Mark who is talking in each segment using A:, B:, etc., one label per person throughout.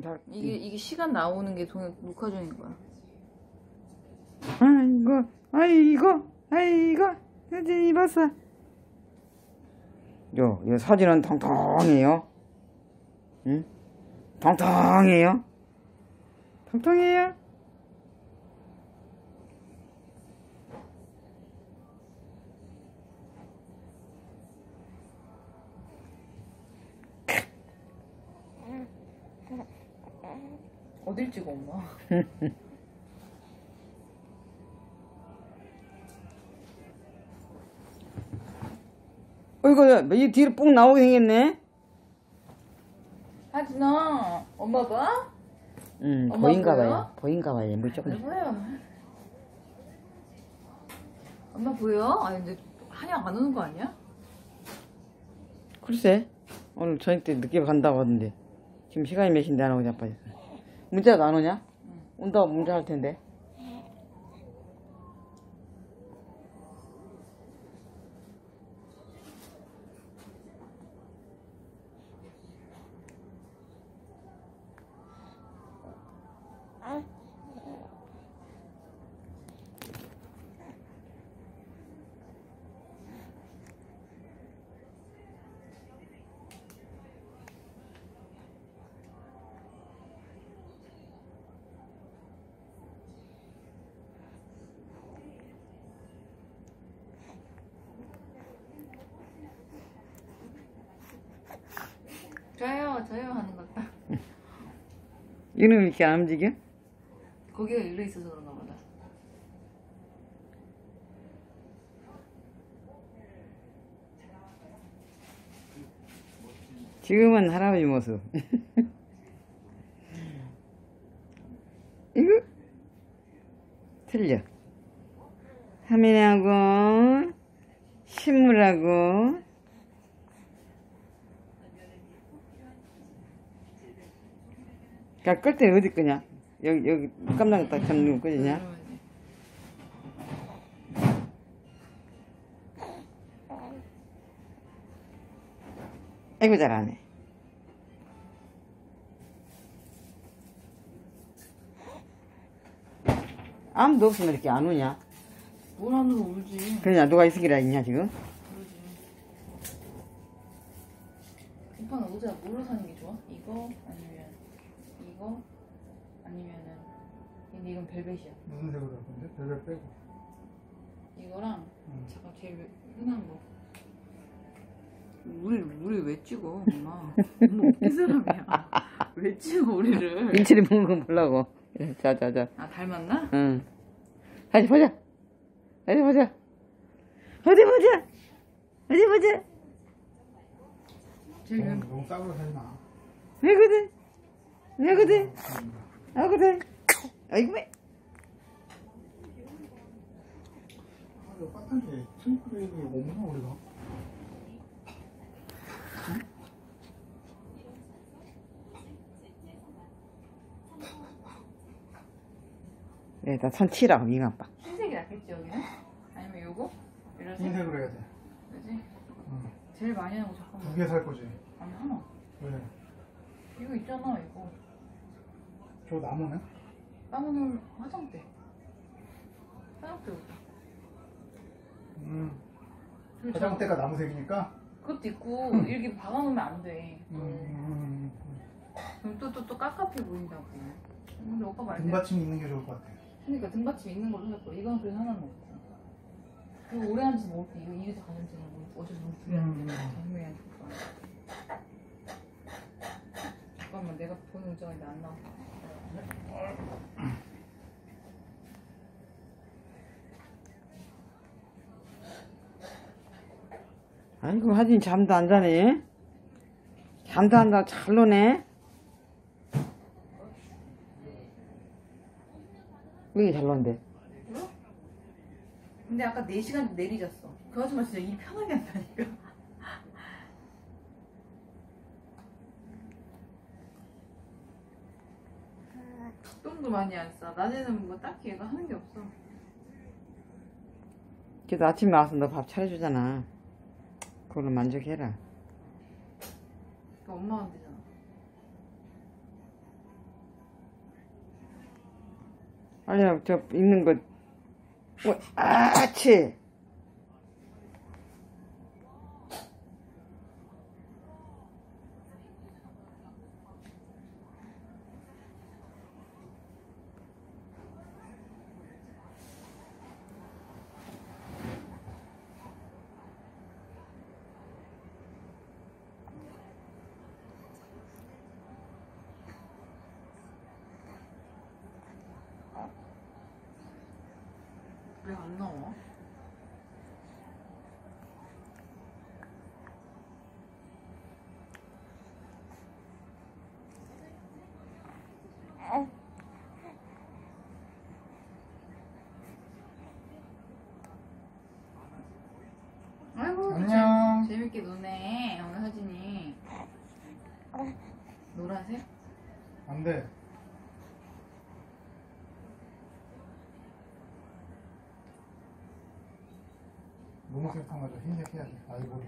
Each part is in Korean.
A: 다-
B: 이게 이게 시간 나오는 게 동영 녹화 중인 거야.
A: 아이고, 아이고, 아이고, 사진 입었어. 요, 요 사진은 통통해요. 응? 통통해요. 통통해요.
B: 어딜 찍어 엄마?
A: 어이구, 이 뒤로 뽕 나오게 생겼네.
B: 하진아, 엄마 봐?
A: 응,
B: 엄마
A: 보인가
B: 보여?
A: 봐요. 보인가 봐요.
B: 물안
A: 조금.
B: 보여. 엄마 보여? 아니 근데 한약 안 오는 거 아니야?
A: 글쎄, 오늘 저녁 때 늦게 간다고 하던데. 지금 시간이 몇인데 안 오고 자빠졌어. 문자도 안 오냐? 온다고 문자 할 텐데.
B: 저요, 저요 하는 것 같다.
A: 이놈 이렇게 안 움직여?
B: 거기가 일로 있어서 그런가 보다.
A: 지금은 할아버지 모습. 이거 틀려. 화면하고 식물하고 그니까 끌때 어디 끄냐? 여기 여기 깜짝 딱 잡는 거 끄지냐? 아이고 잘하네. 아무도 없으면 이렇게 안 오냐?
B: 뭘 하는 거 울지.
A: 그러냐 누가 있으기라 있냐 지금?
B: 그러지. 오빠는 옷을 뭘로 사는 게 좋아? 이거 아니면은 근데 이건 벨벳이야.
C: 무슨 색으로 할 건데? 별별 빼고.
B: 이거랑
C: 음.
B: 잠깐 제일 흔한 거. 우리 우리 왜 찍어, 엄마? 엄마 어디 사람이야? 왜 찍어 우리를?
A: 인체를 보는 건 보려고. 자 자 자.
B: 아 닮았나?
A: 응. 다시 보자. 어디 보자. 어디 보자. 어디 보자.
B: 제일
C: 너무,
B: 왜?
C: 너무 싸구려 사지 마.
A: 왜거든? 왜거든?
C: 음.
A: 아거든. 아이고 왜?
C: 아, 트리플레이가 없나 우리가?
A: 네, 나선 치라고 미간 봐.
B: 흰색이 낫겠지 여기는? 아니면 요거? 이런 색?
C: 흰색으로 해야 돼.
B: 그지?
C: 응.
B: 제일 많이 하는 거 잠깐만.
C: 두 개 살 거지.
B: 아니 하나.
C: 왜?
B: 이거 있잖아 이거.
C: 저 나무네?
B: 까만올 화장대. 화장대 옷.
C: 음. 화장대가 나무색이니까.
B: 그것도 있고 이렇게 박아놓으면 안 돼.
C: 음, 음,
B: 그럼 또 또 또 깝깝해 보인다고. 근데 오빠
C: 음.
B: 말대.
C: 등받침 있는 게 좋을 것 같아.
B: 그러니까 등받침 있는 걸로 할 거야. 이건 그래서 하나는 없고. 그리고 오래 앉아서 먹을 때 이거 이래서 가는지는 어제서 너무
C: 음.
B: 불리하니까 정면이 좋다. 잠깐만 내가 보는 의자인데 안 나와.
A: 아이고 하진 잠도 안 자네. 잠도 안 자. 잘 노네. 왜 잘 노는데?
B: 근데 아까 4시간 내리 잤어. 그 아줌마 진짜 일 편하게 한다니까. 돈도 많이 안 써. 낮에는 뭐 딱히 얘가 하는 게 없어.
A: 그래도 아침에 와서 너 밥 차려주잖아. 그걸로 만족해라.
B: 그 엄마한테 잖아
A: 아니야, 저 있는 거. 뭐, 어, 아치!
B: 재- 재밌게 노네 오늘 사진이 노란색?
C: 안 돼. 너무 색상하죠. 흰색 해야 돼. 아이보리.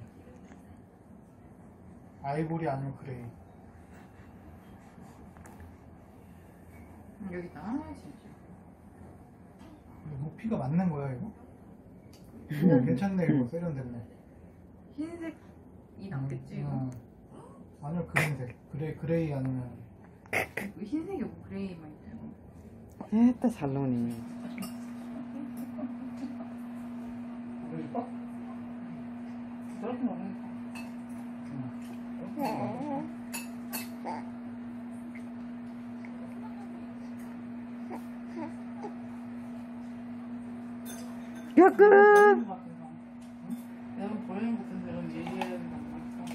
C: 아이보리 아니면 그레이.
B: 음, 여기다 아 진짜
C: 근데 높이가 맞는 거야 이거? 이거 괜찮네 이거 세련됐네.
B: 흰색이 낫겠지 이거?
C: 음, 아니면 green색. gray gray 아니면
B: 그 흰색이 뭐 gray만 있다고
A: 됐다, 잘 노네.
C: 그래줄까?
B: 저렇게 먹으니까
A: 가끔!
B: 내가 버리는 것 같은 사람 얘기하는 거 같아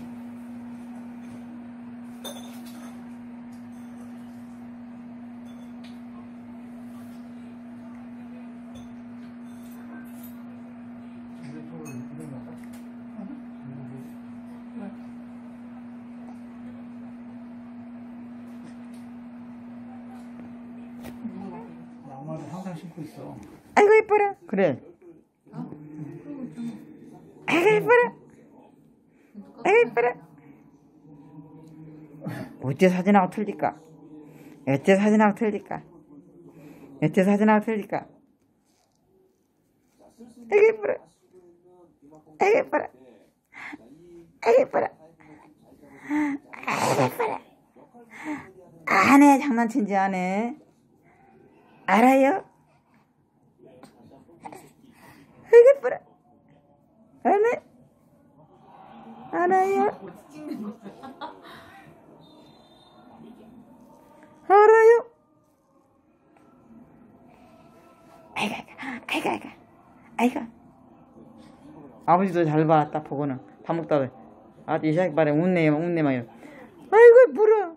C: 이거 이런 거 할까? 이거 뭐- 양말을 항상 신고 있어.
A: 아이고, 이뻐라. 그래. 아이고, 이뻐라. 아이고, 이뻐라. 어째 사진하고 틀릴까? 어째 사진하고 틀릴까? 어째 사진하고 틀릴까? 아이고, 이뻐라. 아이고, 이뻐라. 아이고, 이뻐라. 아이고, 이뻐라. 안해, 장난친지 안 해. 알아요? 아이고, 이뻐라. 안 해? 알아요? 알아요? 아이고, 아이고, 아이고, 아이고. 아버지도 잘 봐, 딱 보고는. 밥 먹다가. 아, 이 새끼 말에 웃네, 웃네, 막 이러. 아이고, 이쁘라.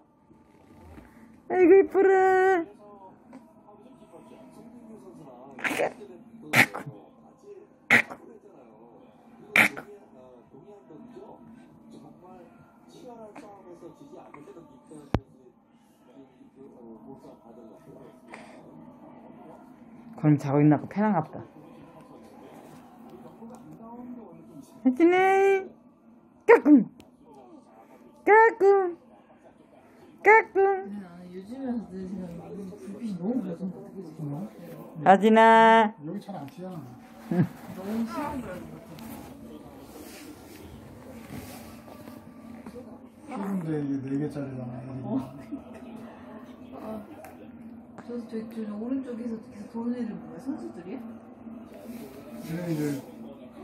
A: 아이고, 이쁘라. 그럼 자고 있나 그 편한가 보다. 하지네 까꿍 까꿍 까꿍
B: 요즘에서 불빛이 너무?
A: 하진아
C: 여기 잘 안 튀잖아.
B: 너무 줄 알고
C: 근데 이게 네 개짜리잖아.
B: 아, 저, 저, 저, 오른쪽에서 계속 도는 애들 뭐야? 선수들이야?
C: 이제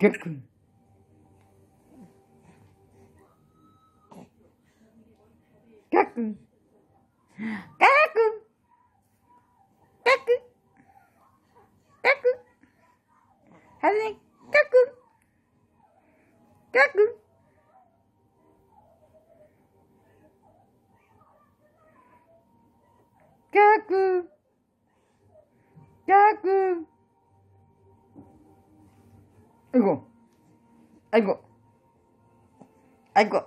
B: 거아 I go. I go.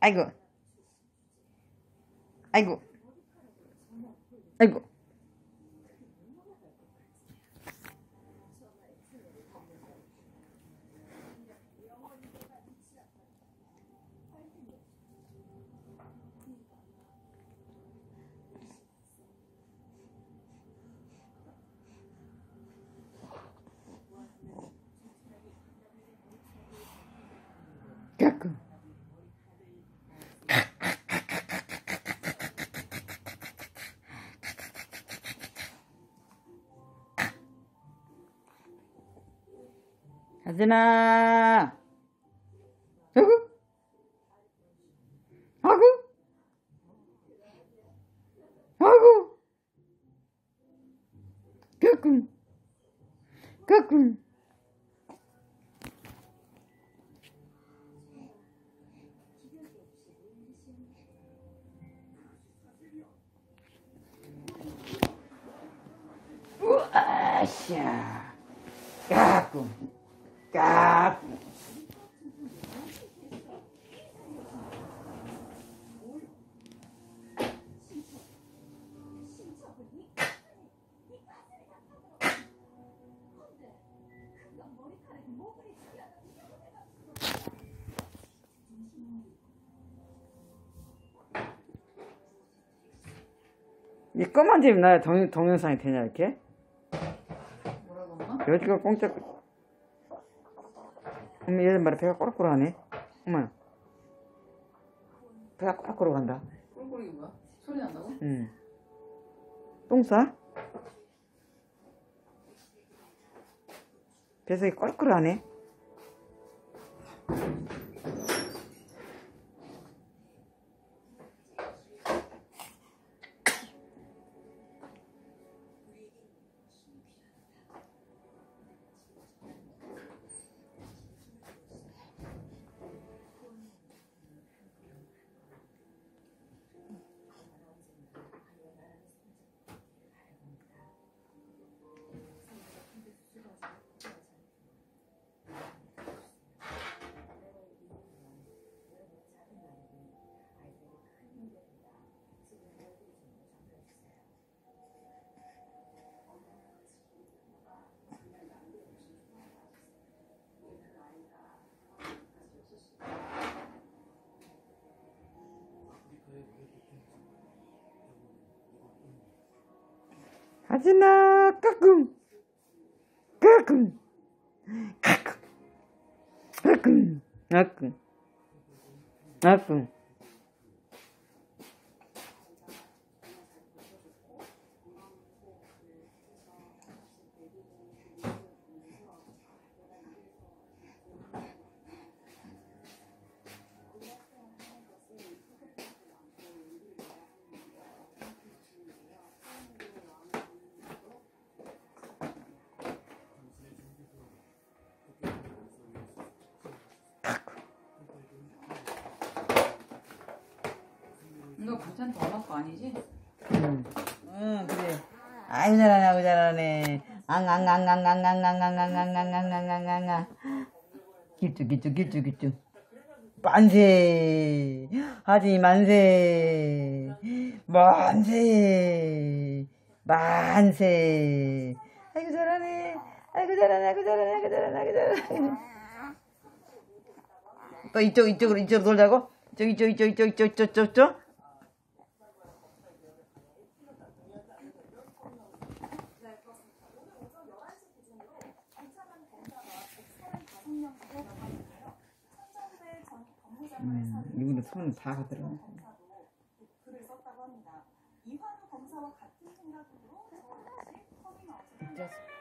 B: I
A: go. I go. I go. ったく。はなー。はぐはぐはぐかくん。かくん。 아샤. 까꿍. 까꿍. 이 검은 집 나야 동, 동영상이 되냐 이렇게?
B: 엄마?
A: 여기가 공짜 어머 얘들 말에 배가 꼬락꼬락하네 어머 배가 꼬락꼬락한다
B: 꿀꿀이 뭐야? 소리 난다고?
A: 응. 똥 싸? 뱃속이 꼬락꼬락하네 Ajina kakun. Kakun. Kakun. Kakun. Kakun. 앙앙앙앙앙앙앙앙앙앙앙앙앙앙앙앙. 기쭈, 기쭈, 기쭈, 기쭈. 만세. 하지, 만세. 만세. 만세. 아이고, 잘하네. 아이고, 잘하네, 아이고, 잘하네, 아이고, 잘하네, 아이고, 잘하네. 또 이쪽, 이쪽으로, 이쪽으로 돌자고? 이쪽, 이쪽, 이쪽, 이쪽, 이쪽, 이쪽, 이쪽, 뭐 손 다 하더라고. 글을 썼다고 합니다. 이환우 검사와 같은 생각으로
B: 저 역시 커밍아웃을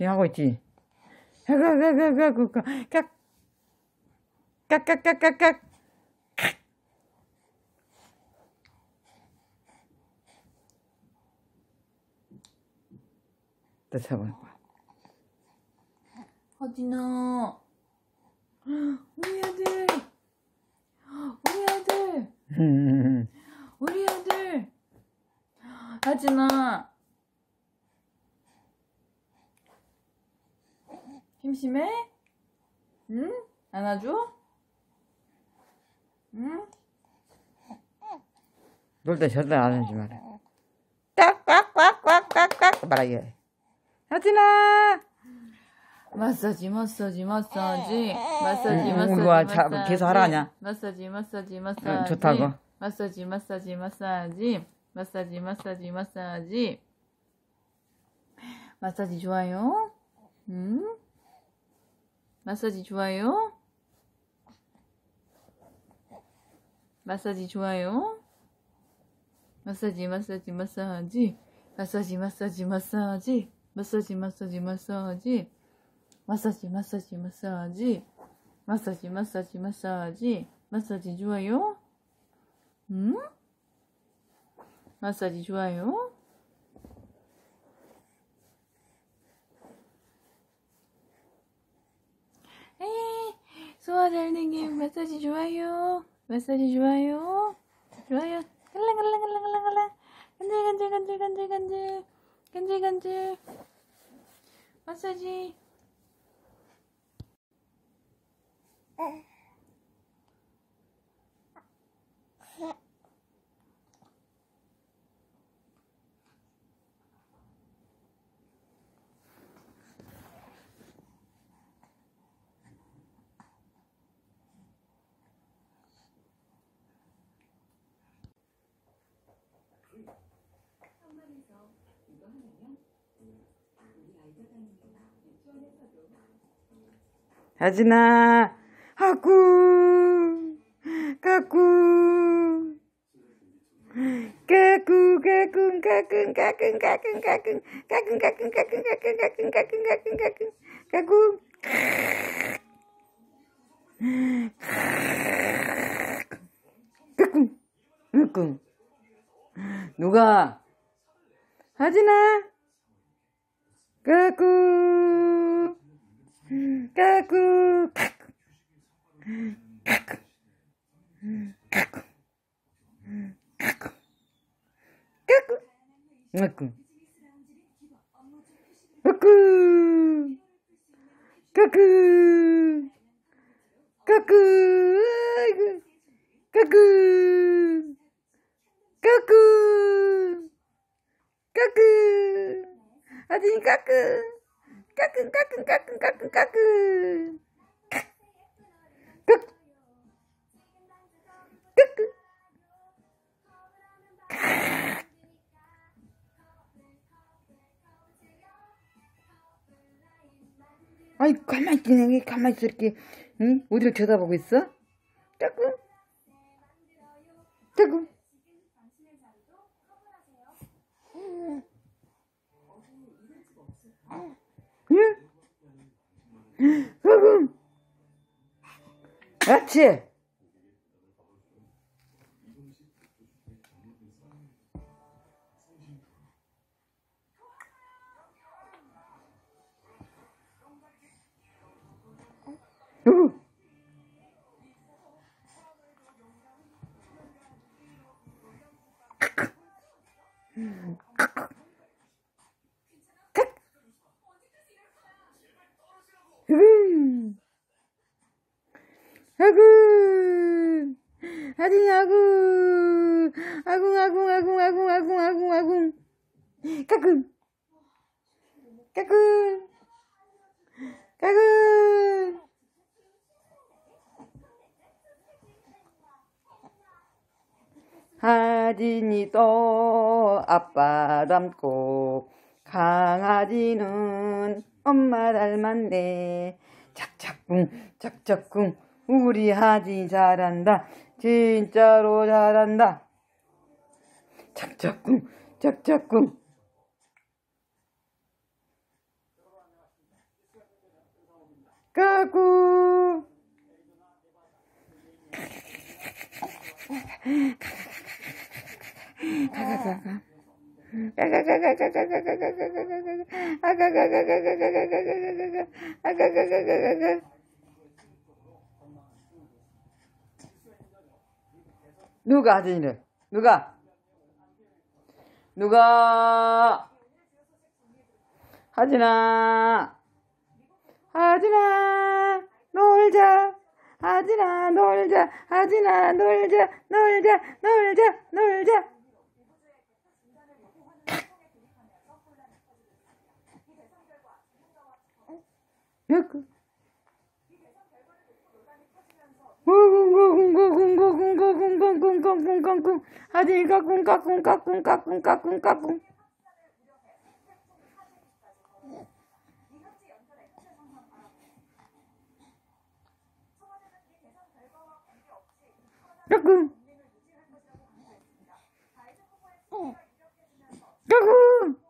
A: 지금 하고 있지? 깍깍깍깍깍깍 깍깍깍깍깍 또 거야.
B: 하진아. 우리 아들. 우리 아들. 우리 아들. 하진아. 심심해? 응? 안아줘? 응?
A: 놀 때 절대 안 하지 마라. 깍깍깍깍깍깍 말하게. 하진아!
B: 마사지 마사지 마사지 마사지
A: 응,
B: 마사지
A: 우와, 자,
B: 마사지
A: 계속 하라, 하냐?
B: 마사지 마사지
A: 응,
B: 마사지
A: 좋다고.
B: 마사지 마사지 마사지 마사지 마사지 마사지 마사지 좋아요? 응? 마사지 좋아요? 마사지 좋아요? 마사지 마사지 마사지 마사지 마사지 마사지 마사지 마사지 마사지 마사지 마사지 마사지 마사지 마사지 마사지 마사지 좋아요? 응? 마사지 좋아요? 소화 잘 되게 마사지 좋아요. 마사지 좋아요. 좋아요. 갈랑갈랑갈랑갈랑 간질간질 간질간질 간질 간질간질 마사지
A: 하진아! 하꾸! 까꾸! 까꾸, 까꿍, 까꿍, 까꿍, 까꿍, 까꿍, 까꿍, 까꿍, 까꿍, 까꿍, 까꿍, 까꿍, 까꿍, 까꿍, 까꿍. 까꿍, 까꿍. 누가? 하진아! 까꿍! かくー、かく、かく、かく、かく、かく、まく、まく、かく、かく、かく、かく、かく、あてにかく。 까꿍 까꿍 까꿍 까꿍 까꿍. 아이 가만히 있네 왜 가만히 있어 이렇게. 응? 어디를 쳐다보고 있어? 까꿍 까꿍 Achê! 아구 아딩 아구 아궁 아궁 아궁 아궁 아궁 아궁 아궁 까꿍 까꿍 까꿍. 하진이 또 아빠 닮고 강아지는 엄마 닮았네 착착궁 착착궁 우리 하진이 잘한다. 진짜로 잘한다. 착착궁 착착궁 가꾸. 누가 일을? 누가? 누가? 하진아, 하진아, 놀자. 하진아, 놀자. 하진아, 놀자. 놀자. 놀자. 놀자. 야구. 쿵쿵쿵쿵쿵쿵쿵쿵쿵쿵쿵쿵쿵쿵쿵쿵 하진이 까꿍 까꿍 까꿍 까꿍 까꿍 까꿍 까꿍 까꿍 왜 이렇게 핸드폰을 찬히 쳐다보지?
D: 투표 마감 시간이 지나 도착한 우편 투표를 개표에 반영해서는 안 된다는 건데 트럼프 대통령의 투표 중단 투표에 힘을 실어주는 주장입니다. 선관위 관리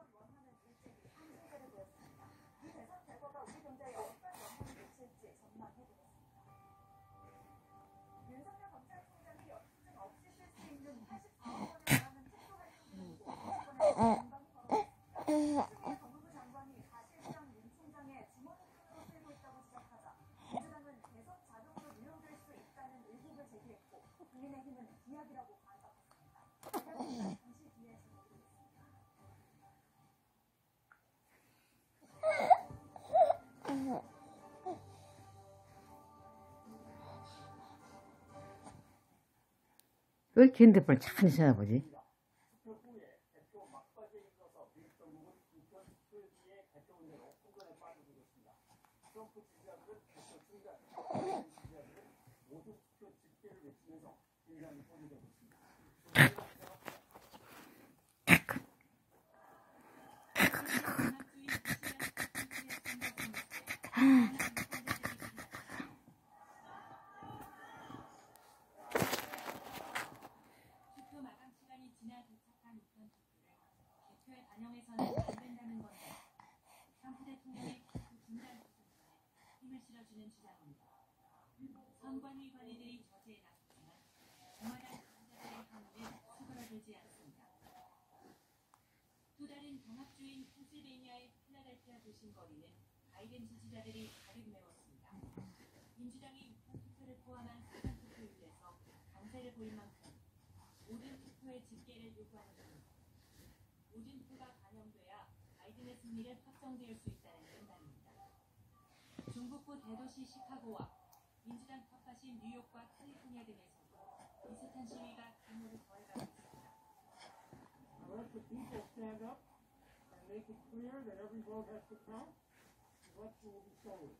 D: 왜 이렇게 핸드폰을 찬히 쳐다보지? 선관위 관리들이 도심 거리는 바이든 지지자들이 가득 메웠습니다. 민주당이 우편 투표를 포함한 사전 투표율에서 강세를 보인 만큼 모든 투표의 집계를 요구하는 겁니다. 모든 표가 반영돼야 바이든의 승리를 확정지을 수 있다는 판단입니다. 중북부 대도시 시카고와 민주당 텃밭인 뉴욕과 캘리포니아 등에서도 비슷한 시위가 규모를 더해가고 있습니다.
E: Make it clear that every vote has to count. The election will be stolen.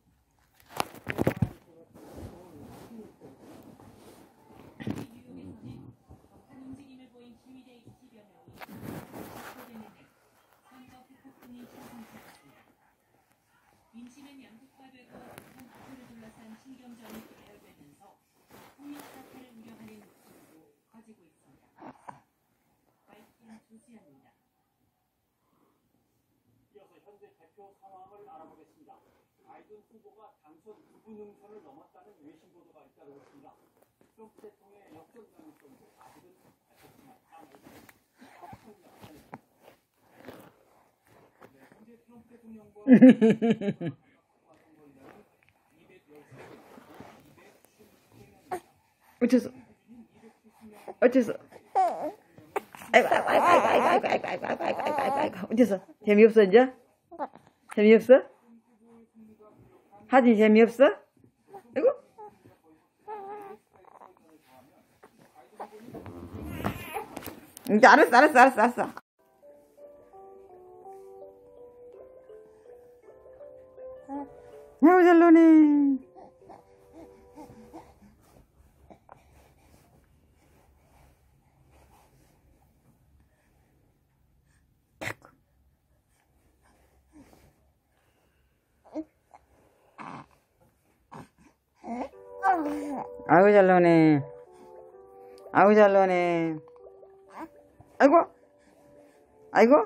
E: 바이든 후보가 당선 2분 응선을 넘었다는 외신 보도가 잇따르고 있습니다. 트럼프 대통령의 역전 가능성도 아직은 밝혔지만. 네, 현재 트럼프 대통령과 선거인단은 213명,
A: 어째서? 어째서? 아이고, 아이고, 아이고, 아이고, 아이고, 아이고, 아이고, 아이고, 아이고. 어째서? 재미없어, 이제? 재미없어? 하진 재미없어? 아이고. 이제 알았어, 알았어, 알았어, 알았어. 아이고, 잘 노네. 아유 잘 노네 아유 잘 노네 아이고 아이고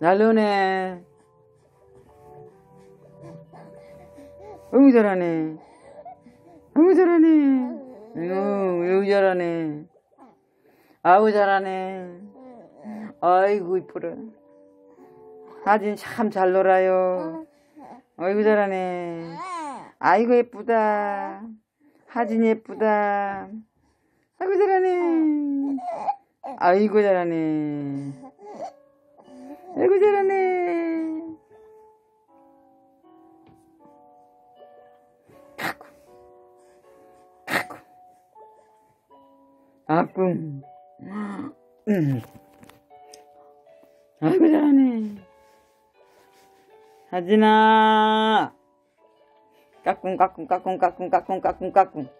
A: 잘 노네 아유 잘하네 아유 잘하네 아유 잘하네 아우 잘하네 아이고, 이쁘라. 사진 참 잘 놀아요. 아이고, 잘하네. 아이고, 예쁘다. 하진 예쁘다. 아이고, 잘하네. 아이고, 잘하네. 아이고, 잘하네. 아꿈. 음. 아이고, 잘하네. 하진아. 까꿍, 까꿍, 까꿍, 까꿍, 까꿍, 까꿍, 까꿍. 아이고,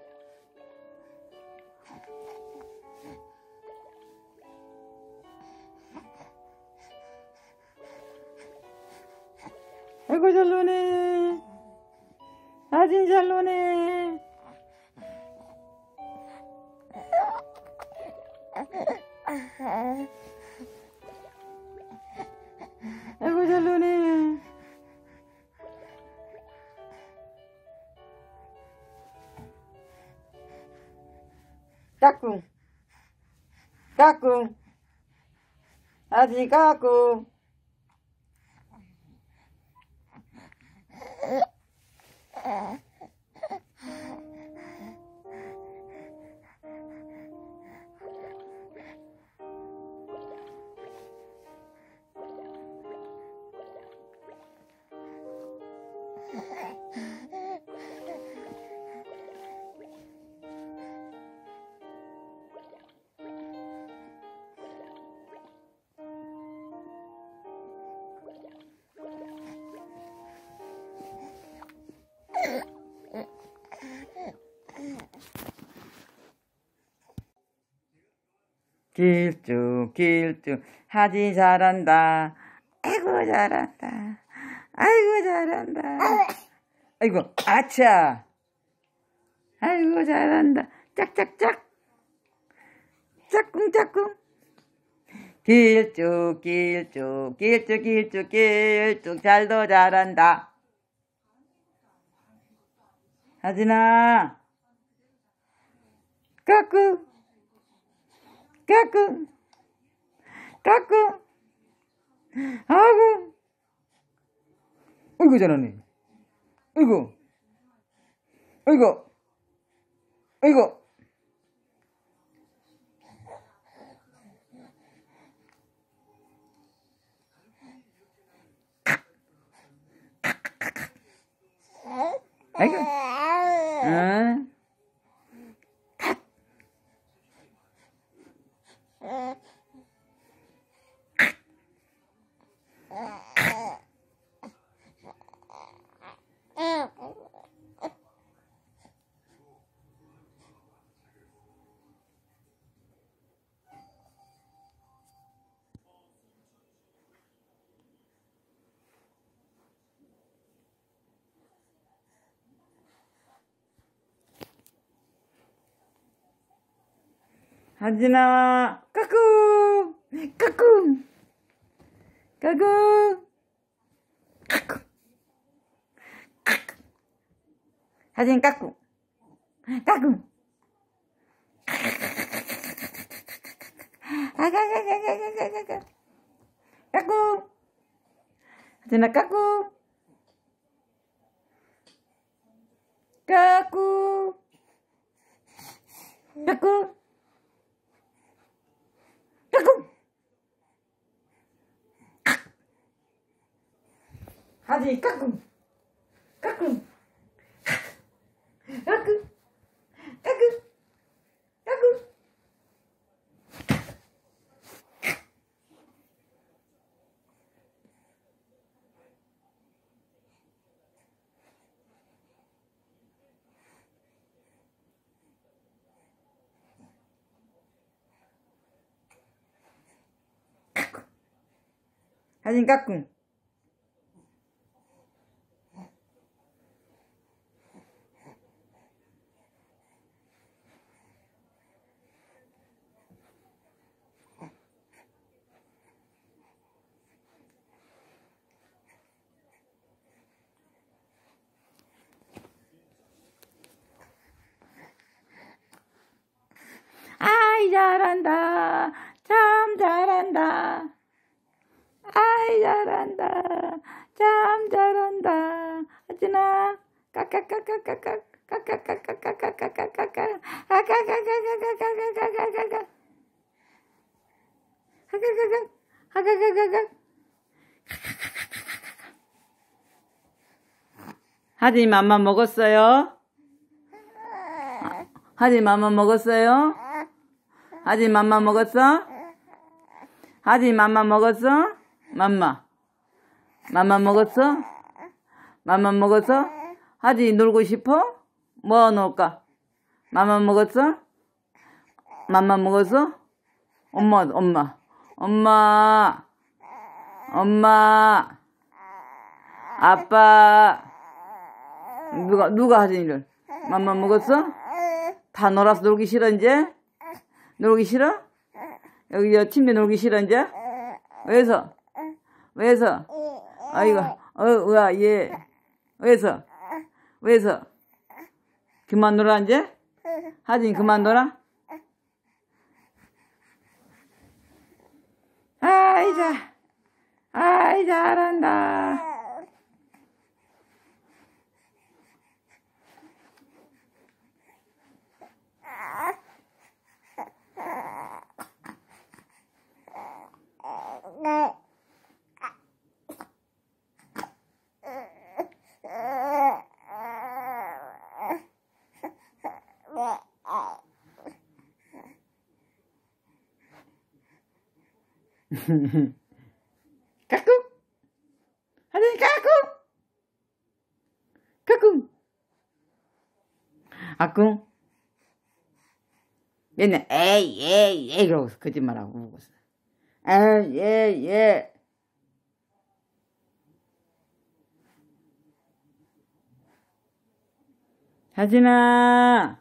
A: 까꿍. 아 길쭉 길쭉. 하지 잘한다. 아이고 잘한다. 아이고 잘한다. 아이고 아차. 아이고 잘한다. 짝짝짝. 짝꿍짝꿍. 길쭉 길쭉 길쭉 길쭉 길쭉. 잘도 잘한다. 하진아 까꿍. 까꿍. 까꿍. 아구. 어이구 잘하네. 어이구 어이구 어이구 아이고. 응 Yeah. 하진아, 까꿍! 까꿍! 까꿍! 까꿍! 까꿍! 하진 까꿍! 까꿍! 아가가가가가가가 까꿍! 하진아 까꿍! 까꿍! 까꿍! 하지 까꿍! 까꿍! 까꿍! 까꿍! 까꿍! 하진 까꿍! 아이 잘한다. 참 잘한다. 아이 잘한다. 참 잘한다. 하진아. 까까까까까까 까까까까까까까까까까 아까까까까까까까까까까 하가가가. 하가가가가. 하진이 맘마 먹었어요? 하진이 맘마 먹었어요? 하 진이 맘마 먹었어? 하진이 맘마 먹었어? 맘마 맘마 먹었어? 맘마 먹었어? 하진이 놀고 싶어? 뭐 놀까? 맘마 먹었어? 맘마 먹었어? 엄마 엄마 엄마 엄마 아빠 누가 누가 하진 이를 맘마 먹었어? 다 놀아서 놀기 싫어 이제? 놀기 싫어? 여기 저 침대 놀기 싫어 이제? 왜서? 왜서? 아이고 어 으아 얘 왜서? 왜서? 그만 놀아 이제? 하진 그만 놀아? 아이 자 아이 잘한다 까꿍? 하진이 까꿍? 까꿍? 아꿍? 맨날 에이 에이 에이 그러고 거짓말하고 울고 있어 아, 예, 예. 하지마.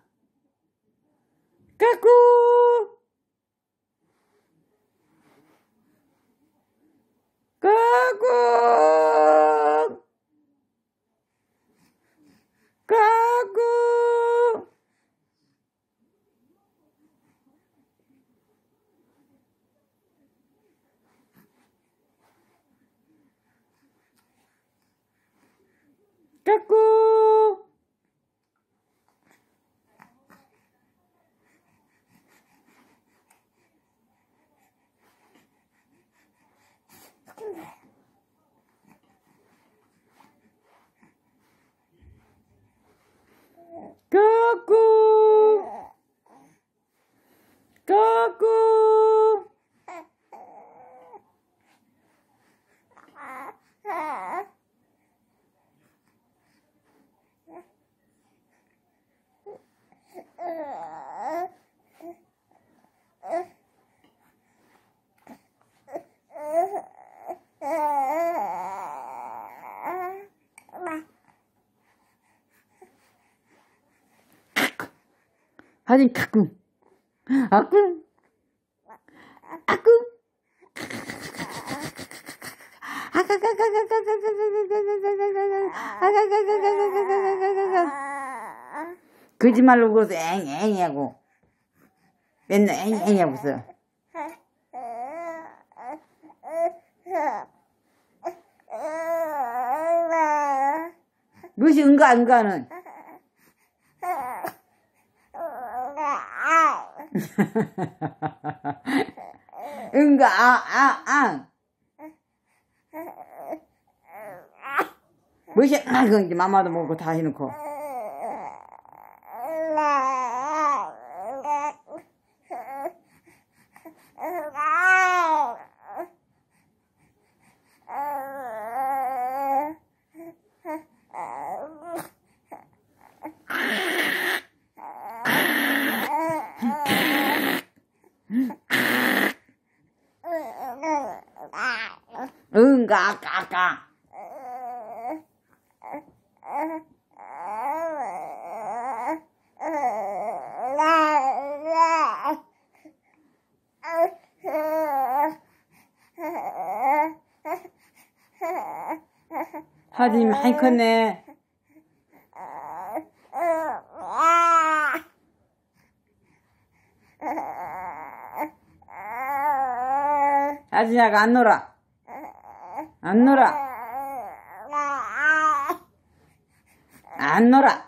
A: 까꾸. 까꾸. 까꾸. Cucu! Cucu! 하고. 있어. 무엇이 응가 응가는 응가 아 아아. 무엇이 아 그건 이제 마마도 먹고 다 해놓고 크네. 아진야가 안 놀아. 안 놀아. 안 놀아.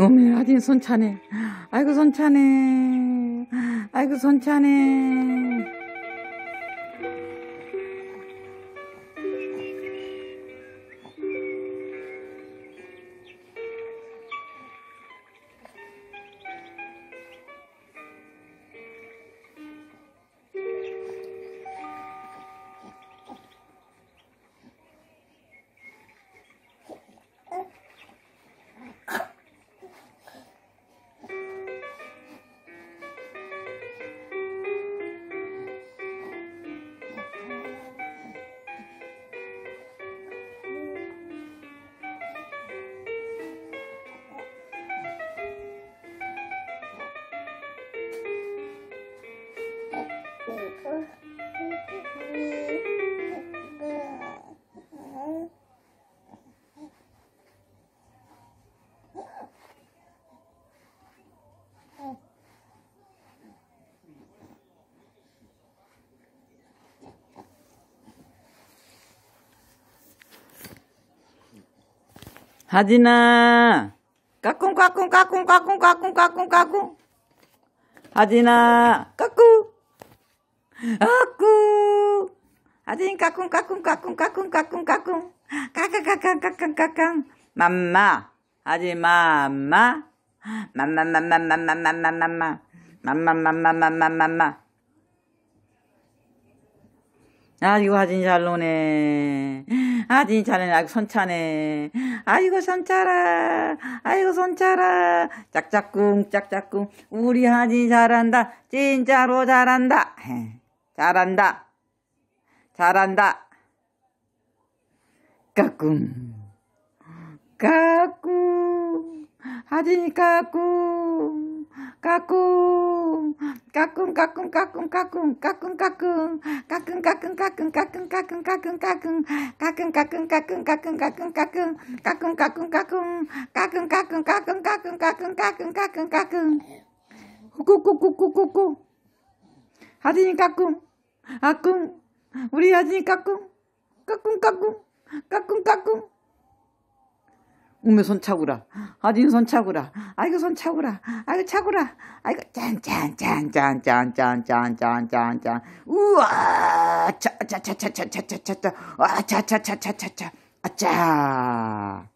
A: 어메, 아진 손 차네. 아이고, 손 차네. 아이고, 손 차네. 하진아, 까꿍, 까꿍, 까꿍, 까꿍, 까꿍, 까꿍, 까꿍. 하진아, 까꿍. 아꿍. 하진 까꿍, 까꿍, 까꿍, 까꿍, 까꿍, 까꿍. 까까까까, 까꿍, 까꿍. 맘마. 하지 맘마. 맘마맘마맘마맘마맘마. 맘마맘마맘마맘마. 아이고, 하진 잘 노네. 하진 잘하네. 아이고, 손 차네. 아이고, 손 차라. 아이고, 손 차라. 짝짝꿍, 짝짝꿍. 우리 하진 잘한다. 진짜로 잘한다. 헤, 잘한다. 잘한다. 까꿍. 까꿍. 하진이 까꿍. 까꿍. 까꿍, 까꿍, 까꿍, 까꿍, 까꿍, 까꿍. 까꿍, 까꿍, 까꿍, 까꿍, 까꿍, 까꿍, 까꿍. 까꿍, 까꿍, 까꿍, 까꿍, 까꿍, 까꿍. 까꿍, 까꿍, 까꿍. 까꿍, 까꿍, 까꿍, 까꿍, 까꿍, 까꿍, 까꿍, 까꿍. 꾸꾸꾸꾸꾸꾸. 하진이 까꿍. 아꿍. 우리 하진이 까꿍. 까꿍, 까꿍. 까꿍, 까꿍. 우메 손 차구라. 아진 손 차구라. 아이고 손 차구라. 아이고 차구라. 아이고 짠짠짠짠짠짠짠짠짠짠. 우와. 차차차차차차차차. 와 차차차차차차. 아짜.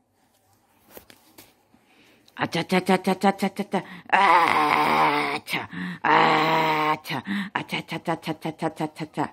A: 아차차차차차차차차. 아차. 아차. 아차차차차차차차차.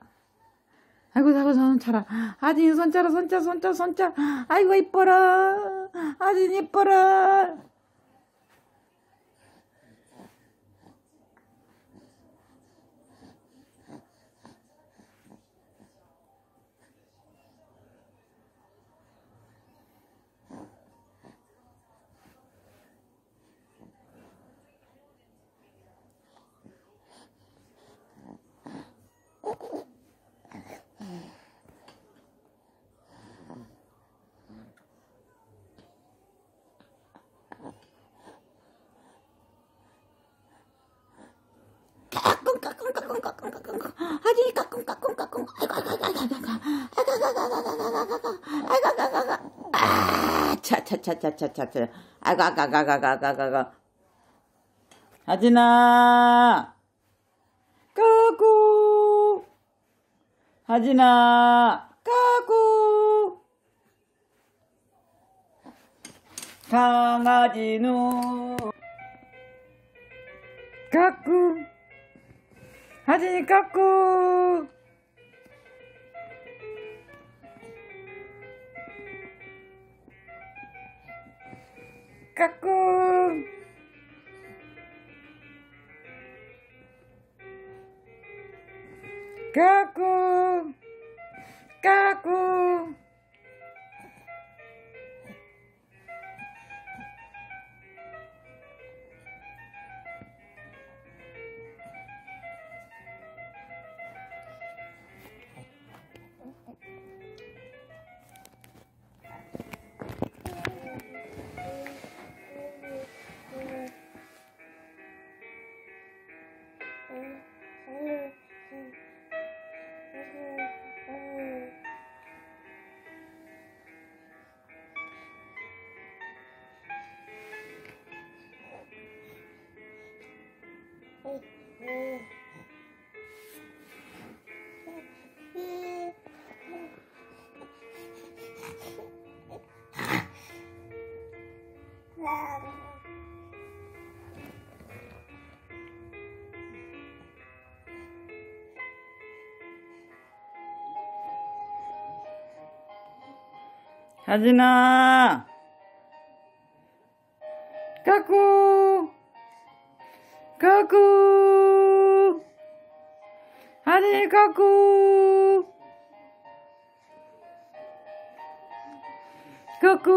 A: 아이고 아이고 손차라. 아진 손차라 손차 손차 손차 아이고 이뻐라. 아진 이뻐라 까꿍까꿍까꿍까꿍까꿍 하진이 까꿍까꿍까꿍 아이고 아이고 아이고 아이고 아이고 아이고 아 차차차차차차차 아이고 아이고 아이고 아이고 아이고 아이고 하진아 까꿍 하진아! 까꿍 강아지 눈! 까꿍 恥にかくかくかくかく 하진아 かくかく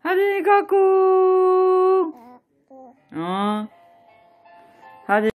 A: は